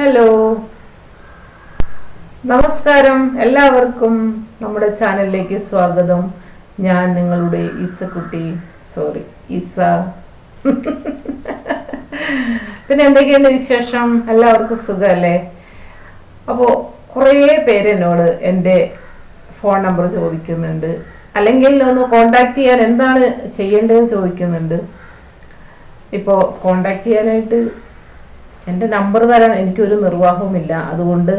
Hello. നമസ്കാരം. എല്ലാവർക്കും നമ്മുടെ ചാനലിലേക്ക് സ്വാഗതം. ഞാൻ നിങ്ങളുടെ ഈസക്കുട്ടി. സോറി ഈസ. പിന്നെ എന്തൊക്കെയുണ്ട് വിശേഷം? എല്ലാവർക്കും സുഖമല്ലേ? അപ്പോൾ കുറേ പേര് എന്നോട് എന്റെ ഫോൺ നമ്പർ ചോദിക്കുന്നുണ്ട്. അല്ലെങ്കിൽ ഒന്ന് കോണ്ടാക്ട് ചെയ്യാൻ എന്താണ് ചെയ്യേണ്ടതെന്ന് ചോദിക്കുന്നുണ്ട്. ഇപ്പോൾ കോണ്ടാക്ട് ചെയ്യാനായിട്ട് എന്റെ നമ്പർ തരാൻ എനിക്കൊരു നിർവാഹവുമില്ല. അതുകൊണ്ട്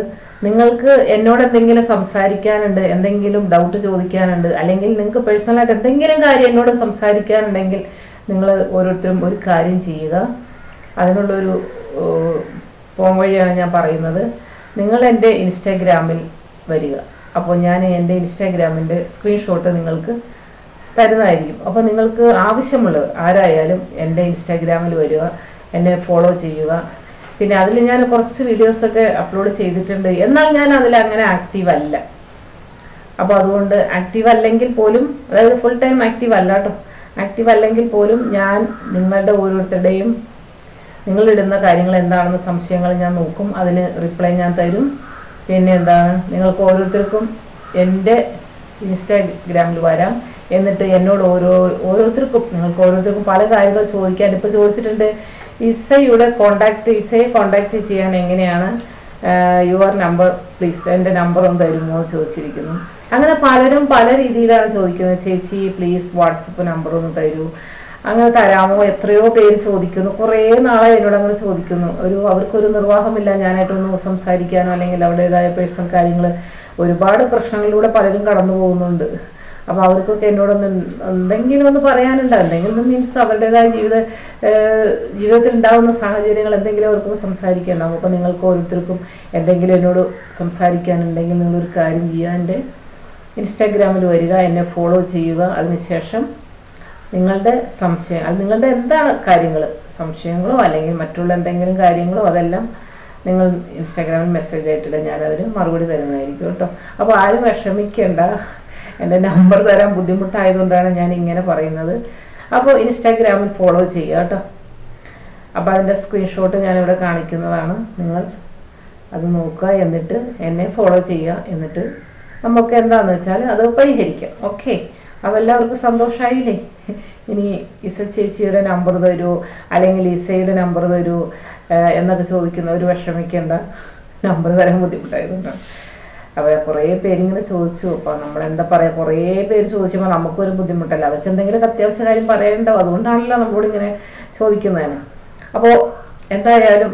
നിങ്ങൾക്ക് എന്നോട് എന്തെങ്കിലും സംസാരിക്കാനുണ്ട് എന്തെങ്കിലും ഡൗട്ട് ചോദിക്കാനുണ്ട് അല്ലെങ്കിൽ നിങ്ങൾക്ക് പേഴ്സണലായിട്ട് എന്തെങ്കിലും കാര്യം എന്നോട് സംസാരിക്കാനുണ്ടെങ്കിൽ നിങ്ങൾ ഓരോരുത്തരും ഒരു കാര്യം ചെയ്യുക. അതിനുള്ളൊരു പോംവഴിയാണ് ഞാൻ പറയുന്നത്. നിങ്ങൾ എന്റെ ഇൻസ്റ്റാഗ്രാമിൽ വരിക. അപ്പോൾ ഞാൻ എന്റെ ഇൻസ്റ്റാഗ്രാമിന്റെ സ്ക്രീൻഷോട്ട് നിങ്ങൾക്ക് തരുന്നതായിരിക്കും. അപ്പോൾ നിങ്ങൾക്ക് ആവശ്യമുള്ള ആരായാലും എന്റെ ഇൻസ്റ്റാഗ്രാമിൽ വരിക എന്നെ ഫോളോ ചെയ്യുക. പിന്നെ അതിൽ ഞാൻ കുറച്ച് വീഡിയോസൊക്കെ അപ്ലോഡ് ചെയ്തിട്ടുണ്ട്. എന്നാൽ ഞാൻ അതിൽ അങ്ങനെ ആക്റ്റീവ് അല്ല. അപ്പോൾ അതുകൊണ്ട് ആക്റ്റീവ് അല്ലെങ്കിൽ പോലും അതായത് ഫുൾ ടൈം ആക്റ്റീവ് അല്ല കേട്ടോ ആക്റ്റീവ് അല്ലെങ്കിൽ പോലും ഞാൻ നിങ്ങളുടെ ഓരോരുത്തരുടെയും നിങ്ങളിടുന്ന കാര്യങ്ങൾ എന്താണെന്ന് സംശയങ്ങൾ ഞാൻ നോക്കും. അതിന് റിപ്ലൈ ഞാൻ തരും. പിന്നെ എന്താണ്? നിങ്ങൾക്ക് ഓരോരുത്തർക്കും എന്റെ ഇൻസ്റ്റാഗ്രാമിൽ വരാം. എന്നിട്ട് എന്നോട് ഓരോ ഓരോരുത്തർക്കും നിങ്ങൾക്ക് ഓരോരുത്തർക്കും പല കാര്യങ്ങൾ ചോദിക്കാൻ ഇപ്പോൾ ചോദിച്ചിട്ടുണ്ട്. ഇസയുടെ കോണ്ടാക്ട് ഇസയെ കോണ്ടാക്ട് ചെയ്യാൻ എങ്ങനെയാണ് യുവർ നമ്പർ പ്ലീസ് എന്റെ നമ്പർ ഒന്ന് തരുമോ ചോദിച്ചിരിക്കുന്നു. അങ്ങനെ പലരും പല രീതിയിലാണ് ചോദിക്കുന്നത്. ചേച്ചി പ്ലീസ് വാട്സപ്പ് നമ്പർ ഒന്ന് തരൂ. അങ്ങനെ തരാമോ? എത്രയോ പേര് ചോദിക്കുന്നു. കുറേ നാളെ എന്നോട് അങ്ങനെ ചോദിക്കുന്നു. ഒരു അവർക്കൊരു നിർവാഹമില്ല. ഞാനായിട്ടൊന്ന് സംസാരിക്കാനോ അല്ലെങ്കിൽ അവരുടേതായ പേഴ്സണൽ കാര്യങ്ങൾ ഒരുപാട് പ്രശ്നങ്ങളിലൂടെ പലരും കടന്നു പോകുന്നുണ്ട് അപ്പോൾ അവർക്കൊക്കെ എന്നോടൊന്ന് എന്തെങ്കിലും ഒന്ന് പറയാനുണ്ട്? എന്തെങ്കിലും മീൻസ് അവരുടേതായ ജീവിത ജീവിതത്തിൽ ഉണ്ടാകുന്ന സാഹചര്യങ്ങൾ എന്തെങ്കിലും അവർക്ക് സംസാരിക്കാനുണ്ടാവും അപ്പോൾ നിങ്ങൾക്ക് ഓരോരുത്തർക്കും എന്തെങ്കിലും എന്നോട് സംസാരിക്കാനുണ്ടെങ്കിൽ നിങ്ങളൊരു കാര്യം ചെയ്യുക. എന്റെ ഇൻസ്റ്റാഗ്രാമിൽ വരിക എന്നെ ഫോളോ ചെയ്യുക. അതിനുശേഷം നിങ്ങളുടെ സംശയം അത് നിങ്ങളുടെ എന്താണ് കാര്യങ്ങൾ സംശയങ്ങളോ അല്ലെങ്കിൽ മറ്റുള്ള എന്തെങ്കിലും കാര്യങ്ങളോ അതെല്ലാം നിങ്ങൾ ഇൻസ്റ്റാഗ്രാമിൽ മെസ്സേജ് ആയിട്ടില്ല ഞാനതിന് മറുപടി തരുന്നതായിരിക്കും കേട്ടോ. അപ്പോൾ ആരും വിഷമിക്കേണ്ട. എന്റെ നമ്പർ തരാൻ ബുദ്ധിമുട്ടായതുകൊണ്ടാണ് ഞാൻ ഇങ്ങനെ പറയുന്നത്. അപ്പോൾ ഇൻസ്റ്റാഗ്രാമിൽ ഫോളോ ചെയ്യുക കേട്ടോ. അപ്പോൾ അതിന്റെ സ്ക്രീൻഷോട്ട് ഞാനിവിടെ കാണിക്കുന്നതാണ്. നിങ്ങൾ അത് നോക്കുക എന്നിട്ട് എന്നെ ഫോളോ ചെയ്യുക എന്നിട്ട് നമുക്ക് എന്താണെന്ന് വെച്ചാൽ അത് പരിഹരിക്കാം. ഓക്കെ അപ്പോൾ എല്ലാവർക്കും സന്തോഷമായില്ലേ ഇനി ഇസ ചേച്ചിയുടെ നമ്പർ തരൂ അല്ലെങ്കിൽ ഇസയുടെ നമ്പർ തരൂ എന്നൊക്കെ ചോദിക്കുന്നവർ വിഷമിക്കേണ്ട. നമ്പർ തരാൻ ബുദ്ധിമുട്ടായതുകൊണ്ടാണ്. അപ്പോൾ കുറേ പേരിങ്ങനെ ചോദിച്ചു. അപ്പോൾ നമ്മൾ എന്താ പറയുക കുറേ പേര് ചോദിച്ചപ്പോൾ നമുക്കൊരു ബുദ്ധിമുട്ടല്ല? അവർക്ക് എന്തെങ്കിലും അത്യാവശ്യ കാര്യം പറയണ്ടോ അതുകൊണ്ടാണല്ലോ നമ്മളോട് ഇങ്ങനെ ചോദിക്കുന്നതിന് അപ്പോൾ എന്തായാലും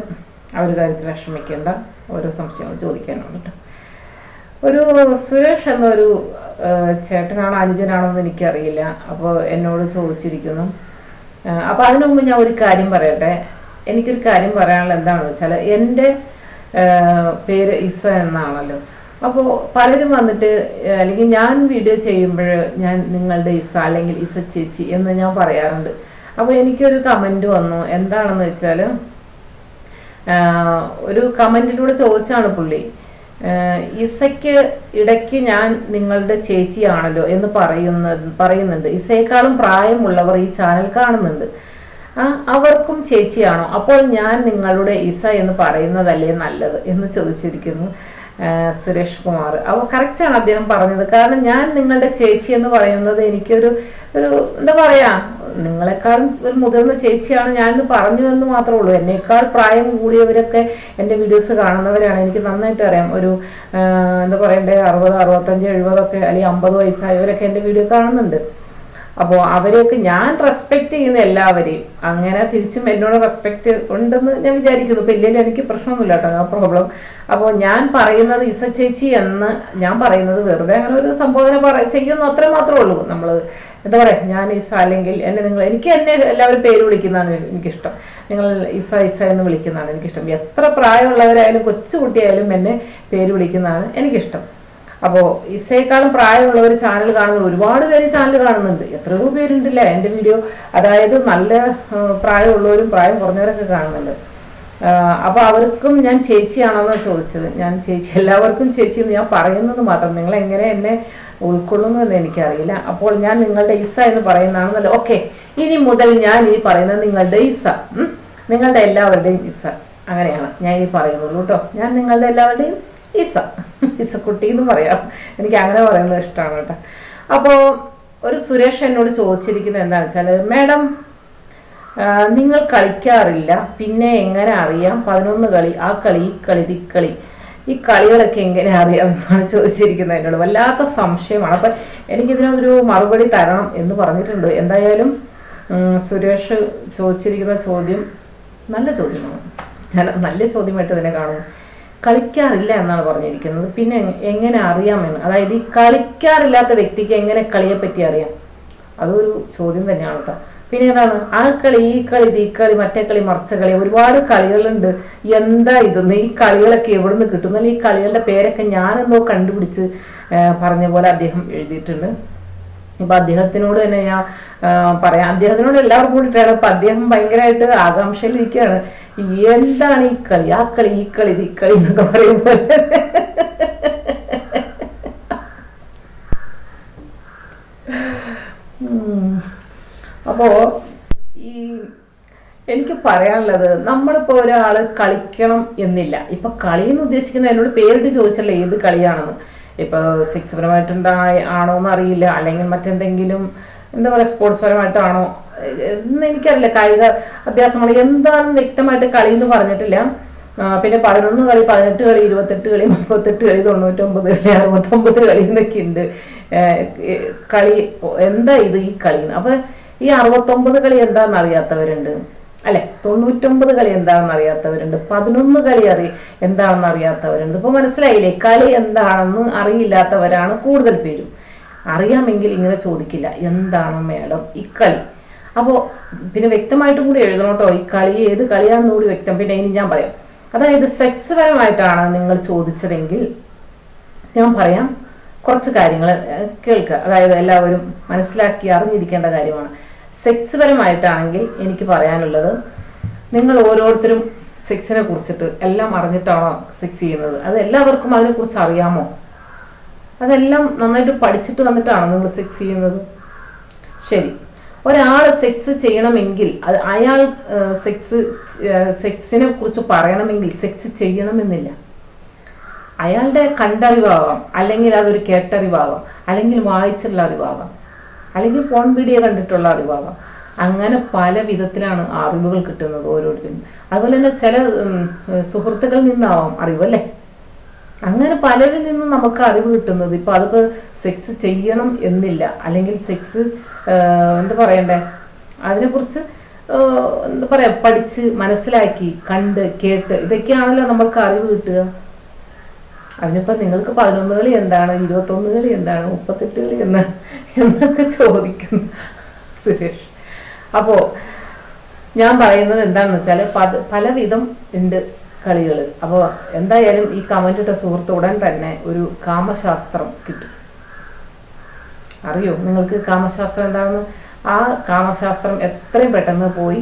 ആ ഒരു കാര്യത്തിൽ വിഷമിക്കേണ്ട. ഓരോ സംശയങ്ങൾ ചോദിക്കാനാണ് കേട്ടോ ഒരു സുരേഷ് എന്നൊരു ചേട്ടനാണോ അനുജനാണോ എന്ന് എനിക്കറിയില്ല. അപ്പോൾ എന്നോട് ചോദിച്ചിരിക്കുന്നു. അപ്പോൾ അതിനു മുമ്പ് ഞാൻ ഒരു കാര്യം പറയട്ടെ. എനിക്കൊരു കാര്യം പറയാനുള്ള എന്താണെന്ന് വെച്ചാൽ എന്റെ പേര് ഇസ എന്നാണല്ലോ. അപ്പോൾ പലരും വന്നിട്ട് അല്ലെങ്കിൽ ഞാൻ വീഡിയോ ചെയ്യുമ്പോൾ ഞാൻ നിങ്ങളുടെ ഇസ അല്ലെങ്കിൽ ഇസ ചേച്ചി എന്ന് ഞാൻ പറയാറുണ്ട്. അപ്പോൾ എനിക്കൊരു കമന്റ് വന്നു. എന്താണെന്ന് വെച്ചാൽ ഒരു കമന്റിലൂടെ ചോദിച്ചാണ് പുള്ളി. ഇസയ്ക്ക് ഇടയ്ക്ക് ഞാൻ നിങ്ങളുടെ ചേച്ചിയാണല്ലോ എന്ന് പറയുന്ന പറയുന്നുണ്ട്. ഇസയെക്കാളും പ്രായമുള്ളവർ ഈ ചാനൽ കാണുന്നുണ്ട്. അവർക്കും ചേച്ചിയാണോ? അപ്പോൾ ഞാൻ നിങ്ങളുടെ ഇസ എന്ന് പറയുന്നതല്ലേ നല്ലത് എന്ന് ചോദിച്ചിരിക്കുന്നു. സുരേഷ് കുമാർ. അപ്പോൾ കറക്റ്റാണ് അദ്ദേഹം പറഞ്ഞത്. കാരണം ഞാൻ നിങ്ങളുടെ ചേച്ചി എന്ന് പറയുന്നത് എനിക്കൊരു ഒരു എന്താ പറയാ നിങ്ങളെക്കാളും ഒരു മുതിർന്ന ചേച്ചിയാണ് ഞാനിന്ന് പറഞ്ഞു എന്ന് മാത്രമേ ഉള്ളൂ. എന്നേക്കാൾ പ്രായം കൂടിയവരൊക്കെ എന്റെ വീഡിയോസ് കാണുന്നവരാണ്. എനിക്ക് നന്നായിട്ട് അറിയാം. ഒരു എന്താ പറയണ്ടേ അറുപത് അറുപത്തഞ്ച് എഴുപതൊക്കെ അല്ലെങ്കിൽ അമ്പത് വയസ്സായവരൊക്കെ എന്റെ വീഡിയോ കാണുന്നുണ്ട്. അപ്പോൾ അവരെയൊക്കെ ഞാൻ റെസ്പെക്ട് ചെയ്യുന്ന എല്ലാവരെയും. അങ്ങനെ തിരിച്ചും എന്നോട് റെസ്പെക്ട് ഉണ്ടെന്ന് ഞാൻ വിചാരിക്കുന്നു. ഇപ്പം ഇല്ലെങ്കിലും എനിക്ക് പ്രശ്നമൊന്നുമില്ല കേട്ടോ ആ പ്രോബ്ലം അപ്പോൾ ഞാൻ പറയുന്നത് ഇസ ചേച്ചി എന്ന് ഞാൻ പറയുന്നത് വെറുതെ അങ്ങനെ ഒരു സംബോധന പറ ചെയ്യുന്നു അത്ര മാത്രമേ ഉള്ളൂ. നമ്മൾ എന്താ പറയുക ഞാൻ ഇസ അല്ലെങ്കിൽ എന്നെ നിങ്ങൾ എനിക്ക് എന്നെ എല്ലാവരും പേര് വിളിക്കുന്നതാണ് എനിക്കിഷ്ടം. നിങ്ങൾ ഇസ ഇസ എന്ന് വിളിക്കുന്നതാണ് എനിക്കിഷ്ടം. എത്ര പ്രായമുള്ളവരായാലും കൊച്ചുകുട്ടിയായാലും എന്നെ പേര് വിളിക്കുന്നതാണ് എനിക്കിഷ്ടം. അപ്പോൾ ഇസയേക്കാളും പ്രായമുള്ളവർ ചാനൽ കാണുന്ന ഒരുപാട് പേര് ചാനൽ കാണുന്നുണ്ട്. എത്രയോ പേരുണ്ടല്ലേ എന്റെ വീഡിയോ. അതായത് നല്ല പ്രായമുള്ളവരും പ്രായം കുറഞ്ഞവരൊക്കെ കാണുന്നുണ്ട്. അപ്പോൾ അവർക്കും ഞാൻ ചേച്ചിയാണോന്ന് ചോദിച്ചത്. ഞാൻ ചേച്ചി എല്ലാവർക്കും ചേച്ചി എന്ന് ഞാൻ പറയുന്നത് മാത്രം. നിങ്ങൾ എങ്ങനെ എന്നെ ഉൾക്കൊള്ളുന്നു എന്ന് എനിക്കറിയില്ല. അപ്പോൾ ഞാൻ നിങ്ങളുടെ ഇസ എന്ന് പറയുന്നതാണെന്നല്ലോ. ഓക്കെ ഇനി മുതൽ ഞാൻ ഇനി പറയുന്നത് നിങ്ങളുടെ ഇസ. നിങ്ങളുടെ എല്ലാവരുടെയും ഇസ. അങ്ങനെയാണ് ഞാൻ ഇനി പറയുന്നുള്ളൂ കേട്ടോ. ഞാൻ നിങ്ങളുടെ എല്ലാവരുടെയും ഇസ ഇസക്കുട്ടി എന്ന് പറയാം. എനിക്ക് അങ്ങനെ പറയുന്നത് ഇഷ്ടമാണ് കേട്ടോ. അപ്പോൾ ഒരു സുരേഷ് എന്നോട് ചോദിച്ചിരിക്കുന്നത് എന്താണെന്ന് വെച്ചാൽ മാഡം നിങ്ങൾ കളിക്കാറില്ല. പിന്നെ എങ്ങനെ അറിയാം? പതിനൊന്ന് കളി ആ കളി ഈ കളി ഈ കളി. ഈ കളികളൊക്കെ എങ്ങനെ അറിയാം എന്നാണ് ചോദിച്ചിരിക്കുന്നത് എന്നോട്. വല്ലാത്ത സംശയമാണ്. അപ്പം എനിക്കിതിനൊരു മറുപടി തരണം എന്ന് പറഞ്ഞിട്ടുണ്ട്. എന്തായാലും സുരേഷ് ചോദിച്ചിരിക്കുന്ന ചോദ്യം നല്ല ചോദ്യമാണ്. ഞാൻ നല്ല ചോദ്യമായിട്ട് തന്നെ കാണുന്നു. കളിക്കാറില്ല എന്നാണ് പറഞ്ഞിരിക്കുന്നത്. പിന്നെ എങ്ങനെ അറിയാമെന്ന്. അതായത് ഈ കളിക്കാറില്ലാത്ത വ്യക്തിക്ക് എങ്ങനെ കളിയെപ്പറ്റി അറിയാം? അതൊരു ചോദ്യം തന്നെയാണ് കേട്ടോ. പിന്നെ ഏതാണ് ആ കളി ഈ കളി ഈ കളി മറ്റേ കളി മറിച്ച കളി ഒരുപാട് കളികളുണ്ട്. എന്താ ഇതെന്ന്? ഈ കളികളൊക്കെ എവിടുന്ന് നിന്ന് അല്ലെങ്കിൽ ഈ കളികളുടെ പേരൊക്കെ ഞാനെന്തോ കണ്ടുപിടിച്ച് പറഞ്ഞ പോലെ അദ്ദേഹം എഴുതിയിട്ടുണ്ട്. ഇപ്പൊ അദ്ദേഹത്തിനോട് തന്നെ ഞാൻ പറയാം. അദ്ദേഹത്തിനോട് എല്ലാവർക്കും കൂടിയിട്ടാണ്. ഇപ്പൊ അദ്ദേഹം ഭയങ്കരമായിട്ട് ആകാംക്ഷയിലിരിക്കുകയാണ്. എന്താണ് ഈ കളി? ആ കളി ഈ കളി ഈ കളി എന്നൊക്കെ പറയുമ്പോൾ അപ്പോ ഈ എനിക്ക് പറയാനുള്ളത് നമ്മളിപ്പോ ഒരാൾ കളിക്കണം എന്നില്ല. ഇപ്പൊ കളി എന്ന് ഉദ്ദേശിക്കുന്ന എന്നോട് പേരിട്ട് ചോദിച്ചല്ലേ ഏത് കളിയാണെന്ന്. ഇപ്പൊ സെക്സ് പരമായിട്ടുണ്ടായ ആണോ എന്ന് അറിയില്ല. അല്ലെങ്കിൽ മറ്റെന്തെങ്കിലും എന്താ പറയുക സ്പോർട്സ് പരമായിട്ടാണോ? എന്ന് എനിക്കറിയില്ല. കായിക അഭ്യാസങ്ങൾ എന്താണെന്ന് വ്യക്തമായിട്ട് കളി എന്ന് പറഞ്ഞിട്ടില്ല പിന്നെ പതിനൊന്ന് കളി പതിനെട്ട് കളി ഇരുപത്തെട്ട് കളി മുപ്പത്തെട്ട് കളി തൊണ്ണൂറ്റൊമ്പത് കളി അറുപത്തൊമ്പത് കളി എന്നൊക്കെ ഉണ്ട്. കളി എന്താ ഇത് ഈ കളി അപ്പൊ ഈ അറുപത്തൊമ്പത് കളി എന്താണെന്ന് അറിയാത്തവരുണ്ട്. അല്ലെ? തൊണ്ണൂറ്റൊമ്പത് കളി എന്താണെന്ന് അറിയാത്തവരുണ്ട്. പതിനൊന്ന് കളി അറി എന്താണെന്ന് അറിയാത്തവരുണ്ട്. ഇപ്പൊ മനസ്സിലായില്ലേ? കളി എന്താണെന്ന് അറിയില്ലാത്തവരാണ് കൂടുതൽ പേരും. അറിയാമെങ്കിൽ ഇങ്ങനെ ചോദിക്കില്ല. എന്താണ് മേഡം ഇക്കളി അപ്പോ അപ്പോൾ പിന്നെ വ്യക്തമായിട്ടും കൂടി എഴുതണം കേട്ടോ. ഈ കളി ഏത് കളിയാണെന്ന് കൂടി വ്യക്തം. പിന്നെ ഇനി ഞാൻ പറയാം. അതായത് സെക്സ് പരമായിട്ടാണ് നിങ്ങൾ ചോദിച്ചതെങ്കിൽ ഞാൻ പറയാം കുറച്ച് കാര്യങ്ങൾ കേൾക്കുക. അതായത് എല്ലാവരും മനസ്സിലാക്കി അറിഞ്ഞിരിക്കേണ്ട കാര്യമാണ്. സെക്സ് പരമായിട്ടാണെങ്കിൽ എനിക്ക് പറയാനുള്ളത് നിങ്ങൾ ഓരോരുത്തരും സെക്സിനെ കുറിച്ചിട്ട് എല്ലാം അറിഞ്ഞിട്ടാണോ സെക്സ് ചെയ്യുന്നത്? അത് എല്ലാവർക്കും അതിനെക്കുറിച്ച് അറിയാമോ? അതെല്ലാം നന്നായിട്ട് പഠിച്ചിട്ട് വന്നിട്ടാണോ നിങ്ങൾ സെക്സ് ചെയ്യുന്നത്? ശരി. ഒരാൾ സെക്സ് ചെയ്യണമെങ്കിൽ അത് അയാൾ സെക്സ് സെക്സിനെ കുറിച്ച് പറയണമെങ്കിൽ സെക്സ് ചെയ്യണമെന്നില്ല. അയാളുടെ കണ്ടറിവാകാം അല്ലെങ്കിൽ അതൊരു കേട്ടറിവാകാം അല്ലെങ്കിൽ വായിച്ചുള്ള അറിവാകാം അല്ലെങ്കിൽ ഫോൺ വീഡിയോ കണ്ടിട്ടുള്ള അറിവാകാം അങ്ങനെ പല വിധത്തിലാണ് അറിവുകൾ കിട്ടുന്നത് ഓരോരുത്തരും. അതുപോലെ തന്നെ ചില സുഹൃത്തുക്കളിൽ നിന്നാവാം അറിവല്ലേ അങ്ങനെ പലരിൽ നിന്നും നമുക്ക് അറിവ് കിട്ടുന്നത്. ഇപ്പൊ അതിപ്പോൾ സെക്സ് ചെയ്യണം എന്നില്ല. അല്ലെങ്കിൽ സെക്സ് എന്താ പറയണ്ടേ? അതിനെക്കുറിച്ച് എന്താ പറയാ പഠിച്ച് മനസ്സിലാക്കി കണ്ട് കേട്ട് ഇതൊക്കെയാണല്ലോ നമുക്ക് അറിവ് കിട്ടുക. അതിനിപ്പോ നിങ്ങൾക്ക് പതിനൊന്ന് കളി എന്താണ്? ഇരുപത്തൊന്ന് കളി എന്താണ്? മുപ്പത്തെട്ട് കളി എന്താണ് എന്നൊക്കെ ചോദിക്കുന്നു സുരേഷ്. അപ്പോൾ ഞാൻ പറയുന്നത് എന്താണെന്ന് വെച്ചാൽ പല പലവിധം ഉണ്ട് കളികൾ അപ്പോൾ എന്തായാലും ഈ കമന്റ് ഇട്ട സുഹൃത്ത് ഉടൻ തന്നെ ഒരു കാമശാസ്ത്രം കിട്ടും. അറിയോ? നിങ്ങൾക്ക് കാമശാസ്ത്രം എന്താണെന്ന്? ആ കാമശാസ്ത്രം എത്രയും പെട്ടെന്ന് പോയി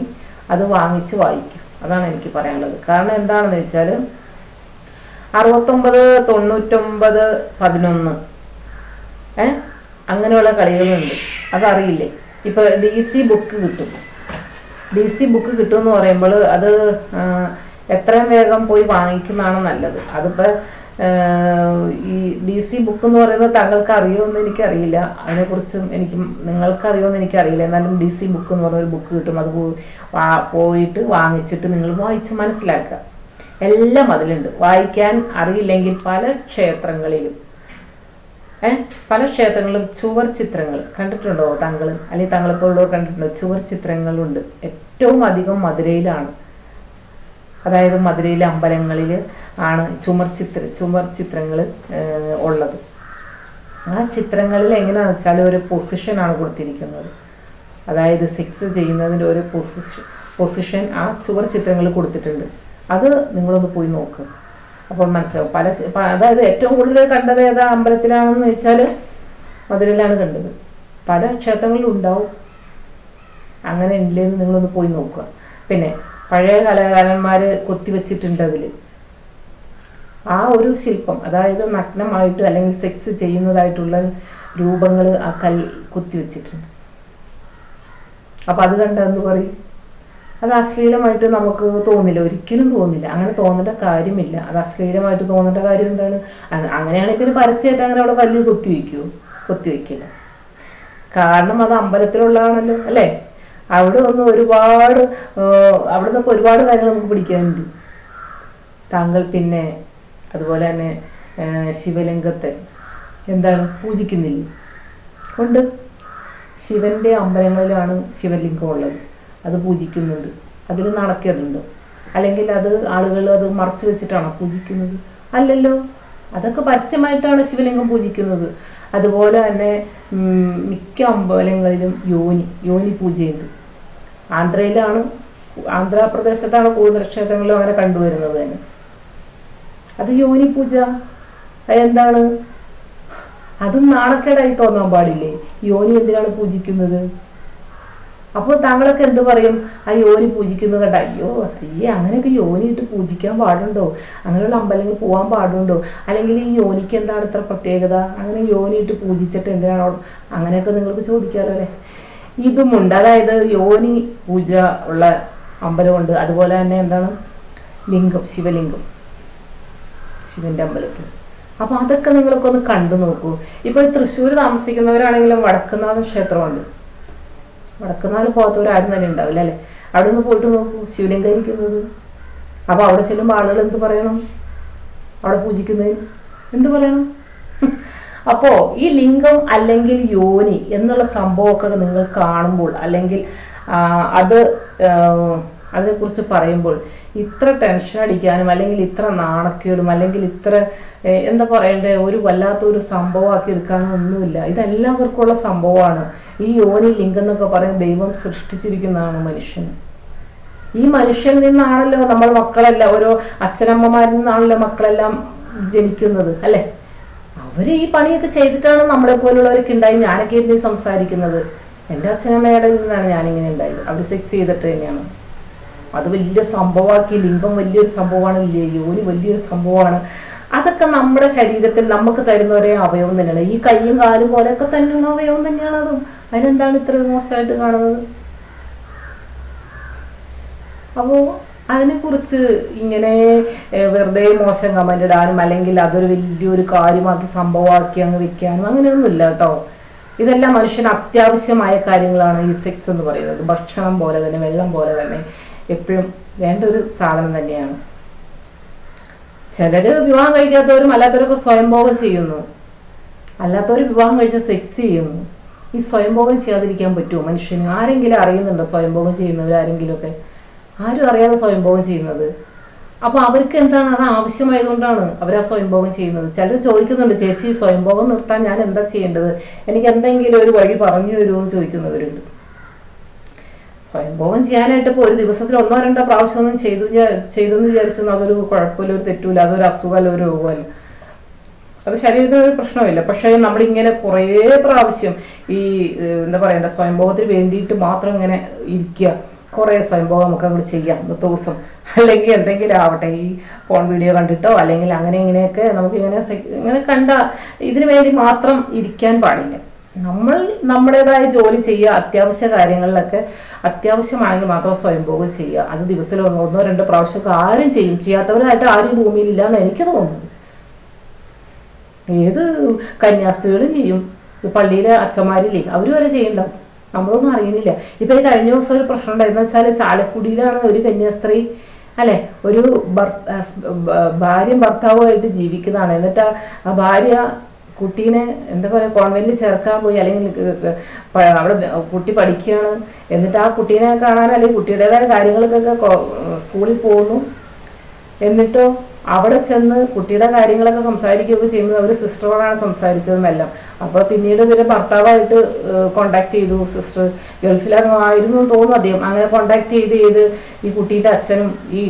അത് വാങ്ങിച്ച് വായിക്കും. അതാണ് എനിക്ക് പറയാനുള്ളത്. കാരണം എന്താണെന്ന് വെച്ചാൽ അറുപത്തൊമ്പത് തൊണ്ണൂറ്റൊമ്പത് പതിനൊന്ന്. ഏ? അങ്ങനെയുള്ള കളികളുണ്ട്. അതറിയില്ലേ? ഇപ്പൊ ഡി സി ബുക്ക് കിട്ടും. ഡി സി ബുക്ക് കിട്ടും എന്ന് പറയുമ്പോൾ അത് എത്രയും വേഗം പോയി വാങ്ങിക്കുന്നതാണ് നല്ലത്. അതിപ്പോൾ ഈ ഡി സി ബുക്ക് എന്ന് പറയുന്നത് താങ്കൾക്ക് അറിയുമെന്ന് എനിക്കറിയില്ല. അതിനെക്കുറിച്ച് എനിക്ക് നിങ്ങൾക്ക് അറിയുമെന്ന് എനിക്കറിയില്ല. എന്നാലും ഡി സി ബുക്ക് എന്ന് പറഞ്ഞൊരു ബുക്ക് കിട്ടും. അത് പോയിട്ട് വാങ്ങിച്ചിട്ട് നിങ്ങൾ വായിച്ച് മനസ്സിലാക്കുക. എല്ലാം അതിലുണ്ട്. വായിക്കാൻ അറിയില്ലെങ്കിൽ പല ക്ഷേത്രങ്ങളിലും. ഏഹ് പല ക്ഷേത്രങ്ങളിലും ചുവർ ചിത്രങ്ങൾ കണ്ടിട്ടുണ്ടോ താങ്കൾ അല്ലെങ്കിൽ താങ്കളിപ്പോൾ ഉള്ളവർ കണ്ടിട്ടുണ്ടോ? ചുവർ ചിത്രങ്ങളുണ്ട്. ഏറ്റവും അധികം മധുരയിലാണ്. അതായത് മധുരയിലെ അമ്പലങ്ങളിൽ ആണ് ചുമർ ചിത്ര ചുമർ ചിത്രങ്ങൾ ഉള്ളത്. ആ ചിത്രങ്ങളിൽ എങ്ങനെയാണെന്ന് വെച്ചാൽ ഒരു പൊസിഷനാണ് കൊടുത്തിരിക്കുന്നത്. അതായത് സെക്സ് ചെയ്യുന്നതിന്റെ ഒരു പൊസിഷൻ പൊസിഷൻ ആ ചുവർ ചിത്രങ്ങൾ കൊടുത്തിട്ടുണ്ട്. അത് നിങ്ങളൊന്ന് പോയി നോക്ക്. അപ്പോൾ മനസ്സിലാവും. പല അതായത് ഏറ്റവും കൂടുതൽ കണ്ടത് ഏതാ അമ്പലത്തിലാണെന്ന് വെച്ചാൽ മധുരയിലാണ് കണ്ടത്. പല ക്ഷേത്രങ്ങളിലും ഉണ്ടാവും. അങ്ങനെ ഉണ്ടെന്ന് നിങ്ങളൊന്ന് പോയി നോക്കുക. പിന്നെ പഴയ കലാകാരന്മാർ കൊത്തിവെച്ചിട്ടുണ്ട് അതിൽ ആ ഒരു ശില്പം അതായത് നഗ്നമായിട്ട് അല്ലെങ്കിൽ സെക്സ് ചെയ്യുന്നതായിട്ടുള്ള രൂപങ്ങൾ ആ കൽ കുത്തിവെച്ചിട്ടുണ്ട് അപ്പം അത് കണ്ടെന്ന് പറയും? അത് അശ്ലീലമായിട്ട് നമുക്ക് തോന്നില്ല ഒരിക്കലും തോന്നില്ല. അങ്ങനെ തോന്നേണ്ട കാര്യമില്ല. അത് അശ്ലീലമായിട്ട് തോന്നേണ്ട കാര്യം എന്താണ്? അങ്ങനെയാണെങ്കിൽ പിന്നെ പരസ്യമായിട്ട് അങ്ങനെ അവിടെ വലിയ കുത്തി കുത്തിവെക്കില്ല കാരണം അത് അമ്പലത്തിലുള്ളതാണല്ലോ അല്ലേ? അവിടെ ഒന്ന് ഒരുപാട് അവിടെ നിന്നൊക്കെ ഒരുപാട് കാര്യങ്ങൾ നമുക്ക് പിടിക്കാനുണ്ട്. താങ്കൾ പിന്നെ അതുപോലെ തന്നെ ശിവലിംഗത്തെ എന്താണ് പൂജിക്കുന്നില്ലേ? ഉണ്ട്. ശിവന്റെ അമ്പലങ്ങളിലാണ് ശിവലിംഗം ഉള്ളത്. അത് പൂജിക്കുന്നുണ്ട്. അതിൽ നടക്കേടുണ്ട് അല്ലെങ്കിൽ അത് ആളുകൾ അത് മറച്ചു വെച്ചിട്ടാണോ പൂജിക്കുന്നത്? അല്ലല്ലോ. അതൊക്കെ പരസ്യമായിട്ടാണ് ശിവലിംഗം പൂജിക്കുന്നത്. അതുപോലെ തന്നെ മിക്ക അമ്പലങ്ങളിലും യോനി യോനി പൂജയുണ്ട്. ആന്ധ്രയിലാണ് ആന്ധ്രാപ്രദേശത്താണ് കൂടുതൽ ക്ഷേത്രങ്ങളും അങ്ങനെ കണ്ടുവരുന്നത് തന്നെ. അത് യോനി പൂജ. അതെന്താണ്? അതും നാണക്കേടായി തോന്നാൻ പാടില്ലേ? യോനി എന്തിനാണ് പൂജിക്കുന്നത്? അപ്പോൾ താങ്കളൊക്കെ എന്ത് പറയും? ആ യോനി പൂജിക്കുന്നത് കണ്ട. അയ്യോ അയ്യേ അങ്ങനെയൊക്കെ യോനി ഇട്ട് പൂജിക്കാൻ പാടുണ്ടോ? അങ്ങനെയുള്ള അമ്പലങ്ങളിൽ പോകാൻ പാടുണ്ടോ? അല്ലെങ്കിൽ ഈ യോനിക്ക് എന്താണ് ഇത്ര പ്രത്യേകത? അങ്ങനെ യോനി ഇട്ട് പൂജിച്ചിട്ട് എന്തിനാണോ? അങ്ങനെയൊക്കെ നിങ്ങൾക്ക് ചോദിക്കാമല്ലോ അല്ലേ? ഇതുമുണ്ട്. അതായത് യോനി പൂജ ഉള്ള അമ്പലമുണ്ട്. അതുപോലെ തന്നെ എന്താണ്? ലിംഗം ശിവലിംഗം ശിവന്റെ അമ്പലത്തിൽ. അപ്പോൾ അതൊക്കെ നിങ്ങളൊക്കെ ഒന്ന് കണ്ടു നോക്കൂ. ഇപ്പൊ തൃശ്ശൂർ താമസിക്കുന്നവരാണെങ്കിലും വടക്കുന്നാഥ ക്ഷേത്രമുണ്ട്. വടക്കുന്നാഥ് പോകാത്തവരാരും തന്നെ ഉണ്ടാവില്ല അല്ലേ? അവിടെ നിന്ന് പോയിട്ട് നോക്കൂ ശിവലിംഗം ഇരിക്കുന്നത് അപ്പൊ അവിടെ ചെല്ലുമ്പോൾ ആളുകൾ എന്ത് പറയണം? അവിടെ പൂജിക്കുന്നതിന് എന്ത് പറയണം? അപ്പോ ഈ ലിംഗം അല്ലെങ്കിൽ യോനി എന്നുള്ള സംഭവമൊക്കെ നിങ്ങൾ കാണുമ്പോൾ അല്ലെങ്കിൽ അത് അതിനെക്കുറിച്ച് പറയുമ്പോൾ ഇത്ര ടെൻഷൻ അടിക്കാനും അല്ലെങ്കിൽ ഇത്ര നാണക്കേടും അല്ലെങ്കിൽ ഇത്ര എന്താ പറയണ്ടേ ഒരു വല്ലാത്ത ഒരു സംഭവമാക്കി എടുക്കാനും ഒന്നുമില്ല. ഇതെല്ലാവർക്കുള്ള സംഭവമാണ്. ഈ യോനി ലിംഗം എന്നൊക്കെ പറയുന്നത് ദൈവം സൃഷ്ടിച്ചിരിക്കുന്നതാണ് മനുഷ്യൻ. ഈ മനുഷ്യൻ നിന്നാണല്ലോ നമ്മൾ മക്കളെല്ലാം ഓരോ അച്ഛനമ്മമാരിൽ നിന്നാണല്ലോ മക്കളെല്ലാം ജനിക്കുന്നത് അല്ലെ? അവർ ഈ പണിയൊക്കെ ചെയ്തിട്ടാണ് നമ്മളെ പോലുള്ളവരൊക്കെ ഉണ്ടായി ഞാനൊക്കെ ഇരുന്ന് സംസാരിക്കുന്നത്. എന്റെ അച്ഛനമ്മയുടെ നിന്നാണ് ഞാനിങ്ങനെ ഉണ്ടായത്. അവർ സെക്സ് ചെയ്തിട്ട് തന്നെയാണ്. അത് വലിയ സംഭവമാക്കി ലിംഗം വലിയൊരു സംഭവമാണ് യോനി വലിയൊരു സംഭവമാണ്. അതൊക്കെ നമ്മുടെ ശരീരത്തിൽ നമുക്ക് തരുന്ന ഒരേ അവയവം തന്നെയാണ്. ഈ കൈയും കാലും പോലെയൊക്കെ തന്നെയുള്ള അവയവം തന്നെയാണ് അതും. അതിനെന്താണ് ഇത്ര മോശമായിട്ട് കാണുന്നത്? അപ്പോൾ അതിനെക്കുറിച്ച് ഇങ്ങനെ വെറുതെ മോശം കമന്റ് ഇടാനും അല്ലെങ്കിൽ അതൊരു വലിയൊരു കാര്യമാക്കി സംഭവമാക്കി അങ്ങ് വെക്കാനും അങ്ങനെയൊന്നുമില്ല കേട്ടോ. ഇതെല്ലാം മനുഷ്യന് അത്യാവശ്യമായ കാര്യങ്ങളാണ് ഈ സെക്സ് എന്ന് പറയുന്നത്. ഭക്ഷണം പോലെ തന്നെ വെള്ളം പോലെ തന്നെ. എപ്പോഴും വേണ്ട ഒരു സാധനം തന്നെയാണ്. ചിലര് വിവാഹം കഴിക്കാത്തവരും അല്ലാത്തവരൊക്കെ സ്വയംഭോഗം ചെയ്യുന്നു. അല്ലാത്തവർ വിവാഹം കഴിച്ച് സെക്സ് ചെയ്യുന്നു. ഈ സ്വയംഭോഗം ചെയ്യാതിരിക്കാൻ പറ്റുമോ? മനുഷ്യന് ആരെങ്കിലും അറിയുന്നുണ്ടോ സ്വയംഭോഗം ഒക്കെ ആരും അറിയാതെ സ്വയംഭോഗം ചെയ്യുന്നത്. അപ്പൊ അവർക്ക് എന്താണ്? അത് ആവശ്യമായതുകൊണ്ടാണ് അവർ ആ സ്വയംഭോഗം ചെയ്യുന്നത്. ചിലർ ചോദിക്കുന്നുണ്ട് ചേച്ചി സ്വയംഭോഗം നിർത്താൻ ഞാൻ എന്താ ചെയ്യേണ്ടത്? എനിക്ക് എന്തെങ്കിലും ഒരു വഴി പറഞ്ഞു തരുമോ? എന്ന് ചോദിക്കുന്നവരുണ്ട്. സ്വയംഭോഗം ചെയ്യാനായിട്ട് ഇപ്പോൾ ഒരു ദിവസത്തിൽ ഒന്നോ രണ്ടോ പ്രാവശ്യമൊന്നും ചെയ്തു ചെയ്തു എന്ന് വിചാരിച്ചൊന്നും അതൊരു കുഴപ്പമില്ല ഒരു തെറ്റൂല അതൊരു അസുഖമല്ല ഒരു രോഗമല്ല. അത് ശരീരത്തിന് ഒരു പ്രശ്നമില്ല. പക്ഷേ നമ്മളിങ്ങനെ കുറേ പ്രാവശ്യം ഈ എന്താ പറയണ്ട സ്വയംഭോഗത്തിന് വേണ്ടിയിട്ട് മാത്രം ഇങ്ങനെ ഇരിക്കുക. കുറേ സ്വയംഭോഗം നമുക്ക് അങ്ങോട്ട് ചെയ്യാം ഇന്നത്തെ ദിവസം. അല്ലെങ്കിൽ എന്തെങ്കിലും ആവട്ടെ ഈ ഫോൺ വീഡിയോ കണ്ടിട്ടോ അല്ലെങ്കിൽ അങ്ങനെ ഇങ്ങനെയൊക്കെ നമുക്ക് ഇങ്ങനെ ഇങ്ങനെ കണ്ട ഇതിനു വേണ്ടി മാത്രം ഇരിക്കാൻ പാടില്ല. നമ്മൾ നമ്മുടേതായ ജോലി ചെയ്യുക അത്യാവശ്യ കാര്യങ്ങളിലൊക്കെ അത്യാവശ്യമാണെങ്കിൽ മാത്രം സ്വയംഭോഗം ചെയ്യുക. അത് ദിവസത്തിൽ ഒന്നോ രണ്ടോ പ്രാവശ്യമൊക്കെ ആരും ചെയ്യും. ചെയ്യാത്തവരായിട്ട് ആരും ഭൂമിയിലില്ല എന്ന് എനിക്ക് തോന്നുന്നു. ഏത് കന്യാസ്ത്രീകളും ചെയ്യും. പള്ളിയിലെ അച്ഛന്മാരില്ലേ അവർ വരെ ചെയ്യണ്ട. നമ്മളൊന്നും അറിയുന്നില്ല. ഇപ്പൊ ഈ കഴിഞ്ഞ ദിവസം ഒരു പ്രശ്നം ഉണ്ടായിരുന്നു. വെച്ചാൽ ചാലക്കുടിയിലാണ് ഒരു കന്യാസ്ത്രീ അല്ലെ ഒരു ഭർ- ഭാര്യ ഭർത്താവുമായിട്ട് ജീവിക്കുന്നതാണ്. എന്നിട്ട് ആ ഭാര്യ കുട്ടീനെ എന്താ പറയുക കോൺവെന്റിൽ ചേർക്കാൻ പോയി അല്ലെങ്കിൽ അവിടെ കുട്ടി പഠിക്കുകയാണ്. എന്നിട്ട് ആ കുട്ടീനെ കാണാൻ അല്ലെങ്കിൽ കുട്ടിയുടേതായ കാര്യങ്ങൾക്കൊക്കെ സ്കൂളിൽ പോകുന്നു. എന്നിട്ടോ അവിടെ ചെന്ന് കുട്ടിയുടെ കാര്യങ്ങളൊക്കെ സംസാരിക്കുകയൊക്കെ ചെയ്യുന്നത് അവർ സിസ്റ്ററോടാണ് സംസാരിച്ചതെന്നെല്ലാം അപ്പോൾ പിന്നീട് ഇവർ ഭർത്താവായിട്ട് കോണ്ടാക്ട് ചെയ്തു. സിസ്റ്റർ ഗൾഫിലായിരുന്നു എന്ന് തോന്നുന്നു അദ്ദേഹം. അങ്ങനെ കോണ്ടാക്ട് ചെയ്ത് ചെയ്ത് ഈ കുട്ടീന്റെ അച്ഛനും ഈ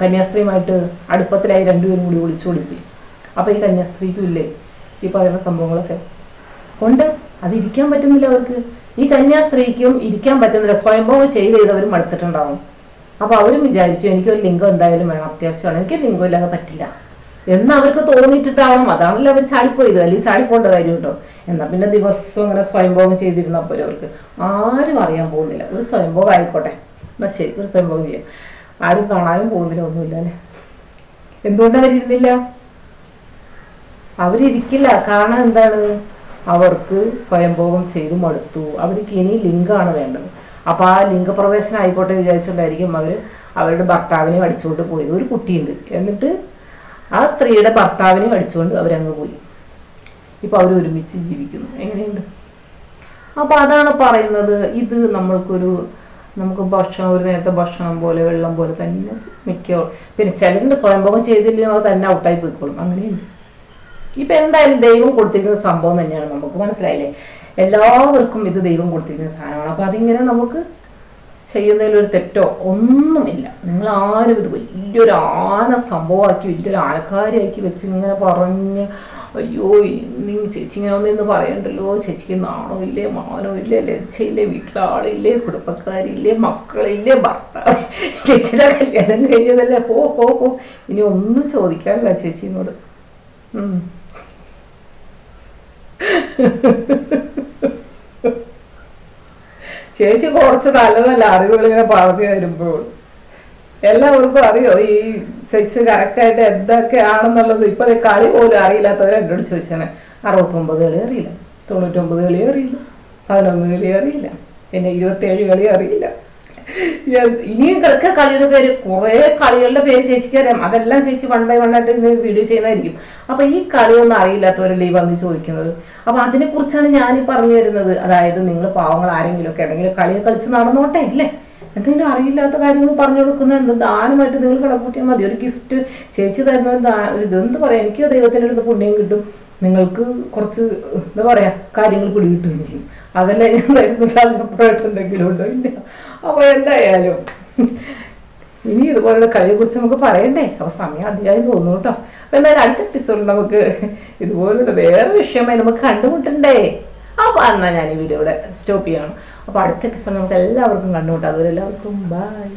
കന്യാസ്ത്രീയുമായിട്ട് അടുപ്പത്തിലായി രണ്ടുപേരും കൂടി വിളിച്ചു കൊടുപ്പി അപ്പോൾ ഈ കന്യാസ്ത്രീക്കും ഇല്ലേ? ഈ പറയുന്ന സംഭവങ്ങളൊക്കെ. ഉണ്ട് അത് ഇരിക്കാൻ പറ്റുന്നില്ല അവർക്ക്. ഈ കന്യാസ്ത്രീക്കും ഇരിക്കാൻ പറ്റുന്നില്ല. സ്വയംഭവം ചെയ്ത് ചെയ്തവരും മടുത്തിട്ടുണ്ടാവും അപ്പൊ അവരും വിചാരിച്ചു എനിക്കൊരു ലിംഗം എന്തായാലും വേണം. അത്യാവശ്യമാണ്. എനിക്ക് ലിംഗം ഇല്ലാതെ പറ്റില്ല. എന്ന് അവർക്ക് തോന്നിയിട്ടിട്ടാവണം അതാണല്ലോ അവർ ചാടിപ്പോയത്. അല്ലെങ്കിൽ ചാടിപ്പോണ്ട കാര്യം കേട്ടോ എന്നാ പിന്നെ ദിവസവും അങ്ങനെ സ്വയംഭോഗം ചെയ്തിരുന്നപ്പോൾ അവർക്ക് ആരും അറിയാൻ പോകുന്നില്ല. ഒരു സ്വയംഭോഗം ആയിക്കോട്ടെ. എന്നാ ശരി. ഒരു സ്വയംഭോഗം ചെയ്യാം. ആരും കാണാനും പോകുന്നില്ല. ഒന്നുമില്ല അല്ലേ? എന്തുകൊണ്ട് അവരിരുന്നില്ല? അവരിരിക്കില്ല. കാരണം എന്താണ്? അവർക്ക് സ്വയംഭോഗം ചെയ്തു മടുത്തു. അവർക്ക് ഇനി ലിംഗമാണ് വേണ്ടത്. അപ്പൊ ആ ലിംഗപ്രവേശനം ആയിക്കോട്ടെ വിചാരിച്ചുകൊണ്ടായിരിക്കും അവർ അവരുടെ ഭർത്താവിനെ അടിച്ചുകൊണ്ട് പോയത്. ഒരു കുട്ടിയുണ്ട്. എന്നിട്ട് ആ സ്ത്രീയുടെ ഭർത്താവിനെ അടിച്ചുകൊണ്ട് അവരങ്ങ് പോയി. ഇപ്പൊ അവർ ഒരുമിച്ച് ജീവിക്കുന്നു. എങ്ങനെയുണ്ട്? അപ്പൊ അതാണ് പറയുന്നത്. ഇത് നമ്മൾക്കൊരു നമുക്ക് ഭക്ഷണം ഒരു നേരത്തെ ഭക്ഷണം പോലെ വെള്ളം പോലെ തന്നെ മിക്ക പിന്നെ ചിലരുടെ സ്വയംഭോഗം ചെയ്തില്ലെങ്കിൽ അത് തന്നെ ഔട്ടായി പോയിക്കോളും. അങ്ങനെയുണ്ട്. ഇപ്പൊ എന്തായാലും ദൈവം കൊടുത്തിരിക്കുന്ന സംഭവം തന്നെയാണ്. നമുക്ക് മനസ്സിലായില്ലേ? എല്ലാവർക്കും ഇത് ദൈവം കൊടുത്തിരിക്കുന്ന സാധനമാണ്. അപ്പൊ അതിങ്ങനെ നമുക്ക് ചെയ്യുന്നതിൽ ഒരു തെറ്റോ ഒന്നുമില്ല. നിങ്ങൾ ആരും ഇത് വലിയൊരു ആന സംഭവമാക്കി വലിയൊരു ആനക്കാരിയാക്കി വെച്ച് ഇങ്ങനെ പറഞ്ഞ് അയ്യോ നീ ചേച്ചി ഇങ്ങനെ ഒന്നിന്ന് പറയണ്ടല്ലോ? ചേച്ചിക്ക് നാണോ ഇല്ലേ മാനോ ഇല്ലേ ലജ്ജയില്ലേ വീട്ടിലാളില്ലേ കുടുംബക്കാരില്ലേ മക്കളില്ലേ ഭർത്താവ് ചേച്ചിയുടെ കല്യാണം കഴിഞ്ഞതല്ലേ? പോ പോ ഇനി ഒന്നും ചോദിക്കാനില്ല ചേച്ചിനോട്. ചേച്ചി കുറച്ച് നല്ല നല്ല അറിവുകൾ ഇങ്ങനെ പറഞ്ഞു തരുമ്പോൾ എല്ലാവർക്കും അറിയോ? ഈ സെക്സ് കറക്റ്റായിട്ട് എന്തൊക്കെയാണെന്നുള്ളത് ഇപ്പൊ ദേ കളി പോലും അറിയില്ലാത്തവർ എന്നോട് ചോദിച്ചാണ് അറുപത്തൊമ്പത് കളി അറിയില്ല തൊണ്ണൂറ്റൊമ്പത് കളി അറിയില്ല പതിനൊന്ന് കളി അറിയില്ല പിന്നെ ഇരുപത്തേഴ് കളി അറിയില്ല. ഞാൻ- ഇനിയും കിടക്ക കളിയുടെ പേര് കുറേ കളികളുടെ പേര് ചേച്ചിക്ക് അറിയാം. അതെല്ലാം ചേച്ചി വൺ ബൈ വൺ ആയിട്ട് ഇന്ന് വീഡിയോ ചെയ്യുന്നതായിരിക്കും. അപ്പൊ ഈ കളിയൊന്നും അറിയില്ലാത്തവരല്ലേ ഈ വന്ന് ചോദിക്കുന്നത്. അപ്പൊ അതിനെ കുറിച്ചാണ് ഞാൻ ഈ പറഞ്ഞു തരുന്നത്. അതായത് നിങ്ങൾ പാവങ്ങൾ ആരെങ്കിലും ഒക്കെ ഏതെങ്കിലും കളി കളിച്ച് നടന്നോട്ടെ ഇല്ലേ? എന്തെങ്കിലും അറിയില്ലാത്ത കാര്യങ്ങൾ പറഞ്ഞു കൊടുക്കുന്ന എന്ത് ദാനമായിട്ട് നിങ്ങൾ കിടക്കൂട്ടിയാൽ മതി. ഒരു ഗിഫ്റ്റ് ചേച്ചി തരുന്ന ഇതെന്ത് പറയാം? എനിക്ക് ദൈവത്തിന്റെ അടുത്ത് പുണ്യം കിട്ടും. നിങ്ങൾക്ക് കുറച്ച് എന്താ പറയാ കാര്യങ്ങൾ പിടികിട്ടുകയും ചെയ്യും. അതല്ല ഞാൻ തരുന്നത്? എന്തെങ്കിലും ഉണ്ടോ? ഇല്ല. അപ്പോൾ എന്തായാലും ഇനി ഇതുപോലുള്ള കളിയെ കുറിച്ച് നമുക്ക് പറയണ്ടേ? അപ്പോൾ സമയം അധികമായി തോന്നുന്നു കേട്ടോ. അപ്പോൾ എന്തായാലും അടുത്ത എപ്പിസോഡിൽ നമുക്ക് ഇതുപോലുള്ള വേറെ വിഷയമായി നമുക്ക് കണ്ടുമുട്ടണ്ടേ? അപ്പോൾ എന്നാൽ ഞാൻ ഈ വീഡിയോ ഇവിടെ സ്റ്റോപ്പ് ചെയ്യണം. അപ്പോൾ അടുത്ത എപ്പിസോഡ് നമുക്ക് എല്ലാവർക്കും കണ്ടുമുട്ടാം. അതുപോലെ എല്ലാവർക്കും ബൈ